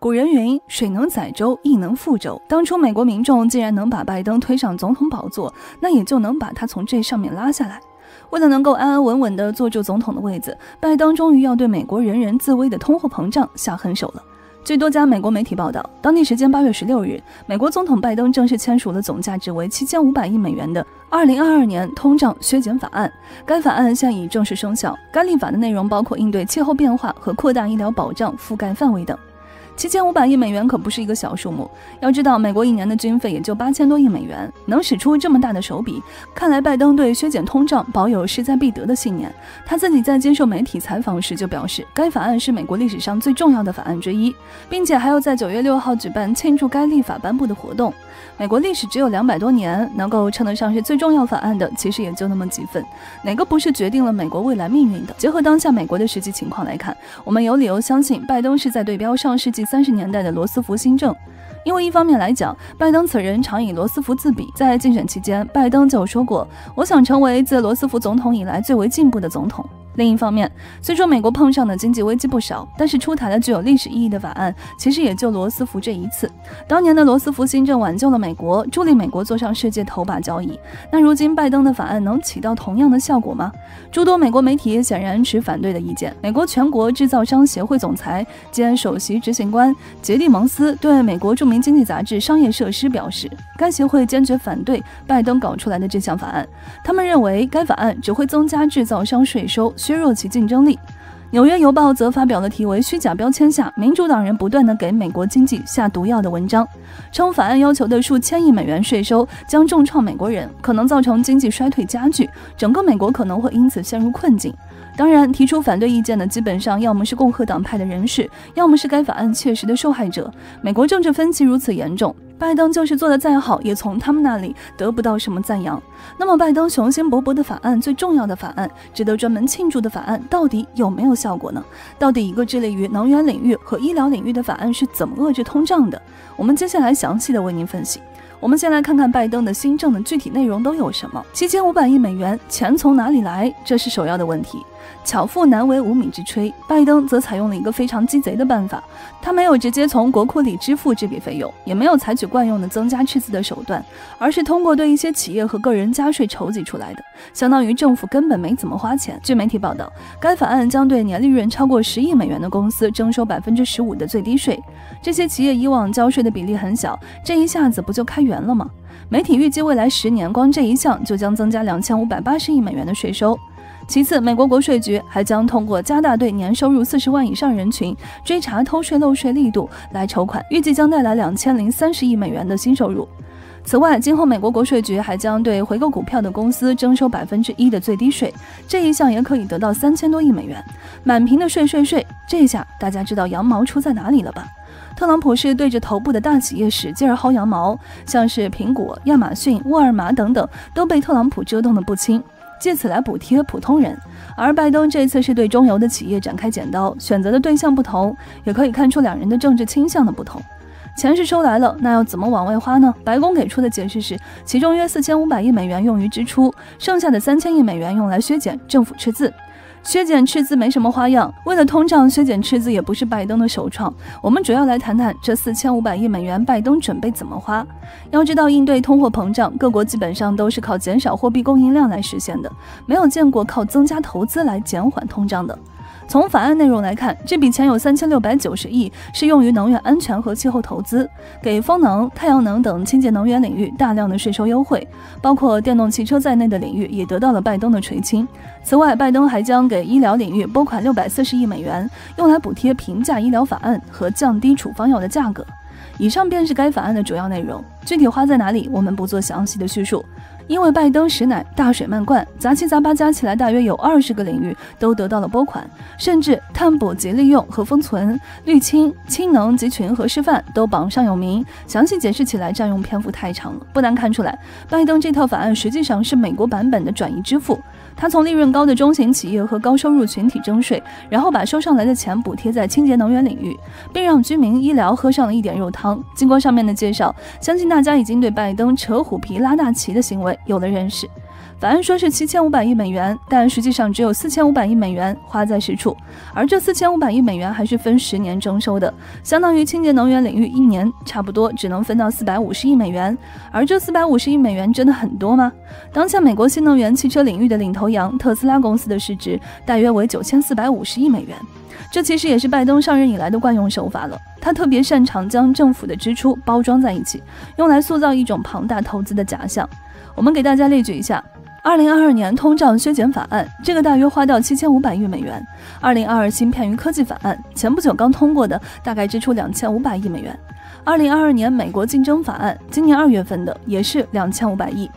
古人云：“水能载舟，亦能覆舟。”当初美国民众既然能把拜登推上总统宝座，那也就能把他从这上面拉下来。为了能够安安稳稳地坐住总统的位子，拜登终于要对美国人人自危的通货膨胀下狠手了。据多家美国媒体报道，当地时间八月十六日，美国总统拜登正式签署了总价值为七千五百亿美元的二零二二年通胀削减法案。该法案现已正式生效。该立法的内容包括应对气候变化和扩大医疗保障覆盖范围等。七千五百亿美元可不是一个小数目。要知道，美国一年的军费也就八千多亿美元，能使出这么大的手笔，看来拜登对削减通胀保有势在必得的信念。他自己在接受媒体采访时就表示，该法案是美国历史上最重要的法案之一，并且还要在九月六号举办庆祝该立法颁布的活动。美国历史只有两百多年，能够称得上是最重要法案的，其实也就那么几份。哪个不是决定了美国未来命运的？结合当下美国的实际情况来看，我们有理由相信，拜登是在对标上世纪。三十年代的罗斯福新政，因为一方面来讲，拜登此人常以罗斯福自比，在竞选期间，拜登就说过：“我想成为自罗斯福总统以来最为进步的总统。”另一方面，虽说美国碰上的经济危机不少，但是出台了具有历史意义的法案，其实也就罗斯福这一次。当年的罗斯福新政挽救了美国，助力美国坐上世界头把交椅。那如今拜登的法案能起到同样的效果吗？诸多美国媒体显然持反对的意见。美国全国制造商协会总裁兼首席执行官杰蒂蒙斯对美国著名经济杂志《商业设施》表示，该协会坚决反对拜登搞出来的这项法案。他们认为该法案只会增加制造商税收。削弱其竞争力。纽约邮报则发表了题为《虚假标签下民主党人不断地给美国经济下毒药》的文章，称法案要求的数千亿美元税收将重创美国人，可能造成经济衰退加剧，整个美国可能会因此陷入困境。当然，提出反对意见的基本上要么是共和党派的人士，要么是该法案切实的受害者。美国政治分歧如此严重。拜登就是做的再好，也从他们那里得不到什么赞扬。那么，拜登雄心勃勃的法案，最重要的法案，值得专门庆祝的法案，到底有没有效果呢？到底一个致力于能源领域和医疗领域的法案是怎么遏制通胀的？我们接下来详细的为您分析。我们先来看看拜登的新政的具体内容都有什么。七千五百亿美元，钱从哪里来？这是首要的问题。巧妇难为无米之炊，拜登则采用了一个非常鸡贼的办法，他没有直接从国库里支付这笔费用，也没有采取惯用的增加赤字的手段，而是通过对一些企业和个人加税筹集出来的，相当于政府根本没怎么花钱。据媒体报道，该法案将对年利润超过十亿美元的公司征收百分之十五的最低税，这些企业以往交税的比例很小，这一下子不就开源了吗？媒体预计未来十年光这一项就将增加两千五百八十亿美元的税收。其次，美国国税局还将通过加大对年收入四十万以上人群追查偷税漏税力度来筹款，预计将带来两千零三十亿美元的新收入。此外，今后美国国税局还将对回购股票的公司征收百分之一的最低税，这一项也可以得到三千多亿美元。满屏的税税税，这下大家知道羊毛出在哪里了吧？特朗普是对着头部的大企业使劲儿薅羊毛，像是苹果、亚马逊、沃尔玛等等，都被特朗普折腾得不轻。借此来补贴普通人，而拜登这次是对中游的企业展开剪刀，选择的对象不同，也可以看出两人的政治倾向的不同。钱是收来了，那要怎么往外花呢？白宫给出的解释是，其中约四千五百亿美元用于支出，剩下的三千亿美元用来削减政府赤字。削减赤字没什么花样，为了通胀削减赤字也不是拜登的首创。我们主要来谈谈这四千五百亿美元，拜登准备怎么花？要知道，应对通货膨胀，各国基本上都是靠减少货币供应量来实现的，没有见过靠增加投资来减缓通胀的。从法案内容来看，这笔钱有三千六百九十亿是用于能源安全和气候投资，给风能、太阳能等清洁能源领域大量的税收优惠，包括电动汽车在内的领域也得到了拜登的垂青。此外，拜登还将给医疗领域拨款六百四十亿美元，用来补贴平价医疗法案和降低处方药的价格。以上便是该法案的主要内容，具体花在哪里，我们不做详细的叙述。因为拜登实乃大水漫灌，杂七杂八加起来大约有二十个领域都得到了拨款，甚至碳捕及利用和封存、滤清、氢能集群和示范都榜上有名。详细解释起来占用篇幅太长了，不难看出来，拜登这套法案实际上是美国版本的转移支付。他从利润高的中型企业和高收入群体征税，然后把收上来的钱补贴在清洁能源领域，并让居民医疗喝上了一点肉汤。经过上面的介绍，相信大家已经对拜登扯虎皮拉大旗的行为有了认识。法案说是七千五百亿美元，但实际上只有四千五百亿美元花在实处，而这四千五百亿美元还是分十年征收的，相当于清洁能源领域一年差不多只能分到四百五十亿美元。而这四百五十亿美元真的很多吗？当下美国新能源汽车领域的领头羊特斯拉公司的市值大约为九千四百五十亿美元，这其实也是拜登上任以来的惯用手法了。他特别擅长将政府的支出包装在一起，用来塑造一种庞大投资的假象。我们给大家列举一下。二零二二年通胀削减法案，这个大约花掉七千五百亿美元。二零二二芯片与科技法案，前不久刚通过的，大概支出两千五百亿美元。二零二二年美国竞争法案，今年二月份的也是两千五百亿。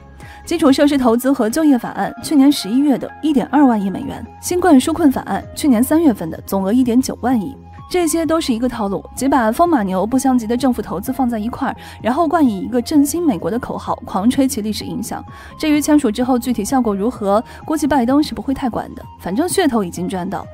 基础设施投资和就业法案，去年十一月的一点二万亿美元。新冠纾困法案，去年三月份的总额一点九万亿。这些都是一个套路，即把风马牛不相及的政府投资放在一块儿，然后冠以一个振兴美国的口号，狂吹其历史影响。至于签署之后具体效果如何，估计拜登是不会太管的，反正噱头已经赚到。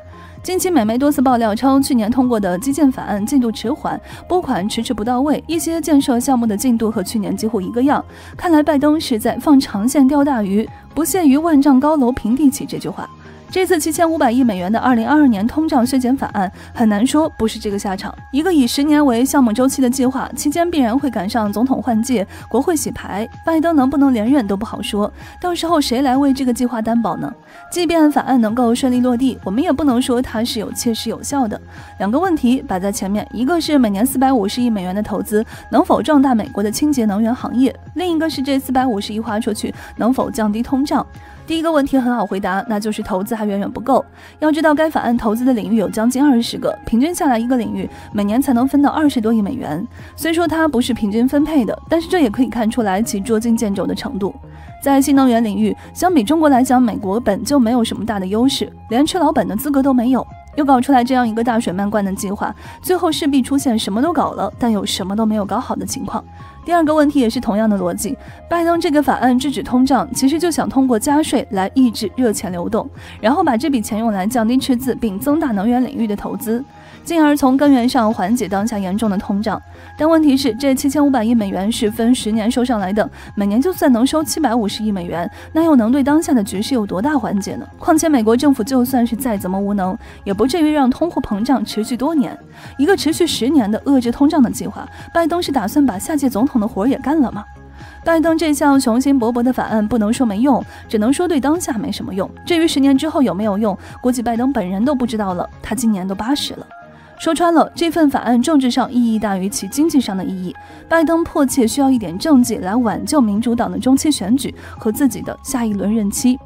近期美媒多次爆料称，去年通过的基建法案进度迟缓，拨款迟迟不到位，一些建设项目的进度和去年几乎一个样。看来拜登是在放长线钓大鱼，不屑于万丈高楼平地起这句话。这次七千五百亿美元的二零二二年通胀削减法案，很难说不是这个下场。一个以十年为项目周期的计划，期间必然会赶上总统换届、国会洗牌，拜登能不能连任都不好说。到时候谁来为这个计划担保呢？即便法案能够顺利落地，我们也不能说它是有切实有效的。两个问题摆在前面，一个是每年四百五十亿美元的投资能否壮大美国的清洁能源行业，另一个是这四百五十亿花出去能否降低通胀。第一个问题很好回答，那就是投资还远远不够。要知道，该法案投资的领域有将近二十个，平均下来一个领域每年才能分到二十多亿美元。虽说它不是平均分配的，但是这也可以看出来其捉襟见肘的程度。在新能源领域，相比中国来讲，美国本就没有什么大的优势，连吃老本的资格都没有。又搞出来这样一个大水漫灌的计划，最后势必出现什么都搞了，但又什么都没有搞好的情况。第二个问题也是同样的逻辑，拜登这个法案制止通胀，其实就想通过加税来抑制热钱流动，然后把这笔钱用来降低赤字，并增大能源领域的投资。进而从根源上缓解当下严重的通胀，但问题是，这七千五百亿美元是分十年收上来的，每年就算能收七百五十亿美元，那又能对当下的局势有多大缓解呢？况且美国政府就算是再怎么无能，也不至于让通货膨胀持续多年。一个持续十年的遏制通胀的计划，拜登是打算把下届总统的活也干了吗？拜登这项雄心勃勃的法案不能说没用，只能说对当下没什么用。至于十年之后有没有用，估计拜登本人都不知道了。他今年都八十了。说穿了，这份法案政治上意义大于其经济上的意义。拜登迫切需要一点政绩来挽救民主党的中期选举和自己的下一轮任期。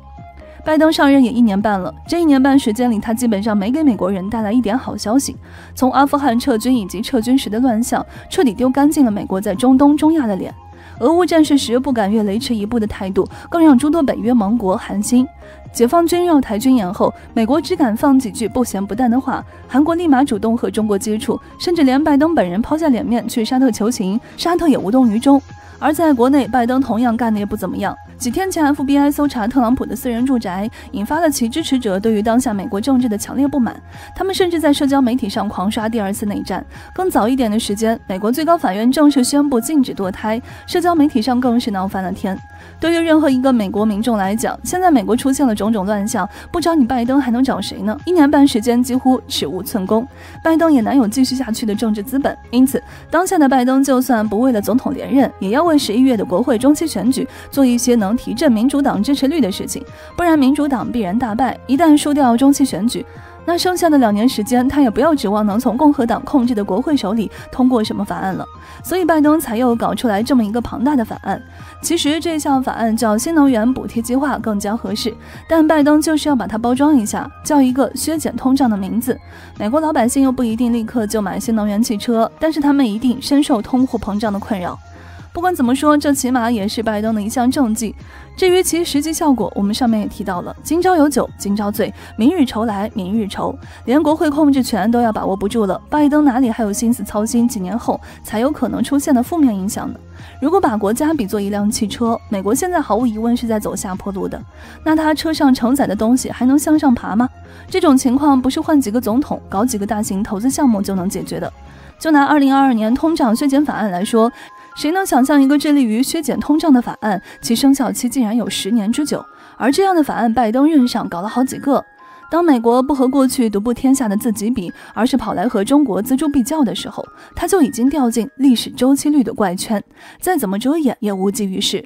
拜登上任也一年半了，这一年半时间里，他基本上没给美国人带来一点好消息。从阿富汗撤军以及撤军时的乱象，彻底丢干净了美国在中东、中亚的脸。俄乌战事时不敢越雷池一步的态度，更让诸多北约盟国寒心。解放军绕台军演后，美国只敢放几句不咸不淡的话，韩国立马主动和中国接触，甚至连拜登本人抛下脸面去沙特求情，沙特也无动于衷。而在国内，拜登同样干的也不怎么样。几天前，FBI 搜查特朗普的私人住宅，引发了其支持者对于当下美国政治的强烈不满。他们甚至在社交媒体上狂刷第二次内战。更早一点的时间，美国最高法院正式宣布禁止堕胎，社交媒体上更是闹翻了天。对于任何一个美国民众来讲，现在美国出现了种种乱象，不找你拜登还能找谁呢？一年半时间几乎尺无寸功，拜登也难有继续下去的政治资本。因此，当下的拜登就算不为了总统连任，也要为十一月的国会中期选举做一些能提振民主党支持率的事情，不然民主党必然大败。一旦输掉中期选举，那剩下的两年时间，他也不要指望能从共和党控制的国会手里通过什么法案了。所以拜登才又搞出来这么一个庞大的法案。其实这项法案叫新能源补贴计划更加合适，但拜登就是要把它包装一下，叫一个削减通胀的名字。美国老百姓又不一定立刻就买新能源汽车，但是他们一定深受通货膨胀的困扰。不管怎么说，这起码也是拜登的一项政绩。至于其实际效果，我们上面也提到了：今朝有酒今朝醉，明日愁来明日愁，连国会控制权都要把握不住了，拜登哪里还有心思操心几年后才有可能出现的负面影响呢？如果把国家比作一辆汽车，美国现在毫无疑问是在走下坡路的。那它车上承载的东西还能向上爬吗？这种情况不是换几个总统、搞几个大型投资项目就能解决的。就拿二零二二年通胀削减法案来说。谁能想象一个致力于削减通胀的法案，其生效期竟然有十年之久？而这样的法案，拜登任上搞了好几个。当美国不和过去独步天下的自己比，而是跑来和中国锱铢必较的时候，他就已经掉进历史周期率的怪圈，再怎么遮掩也无济于事。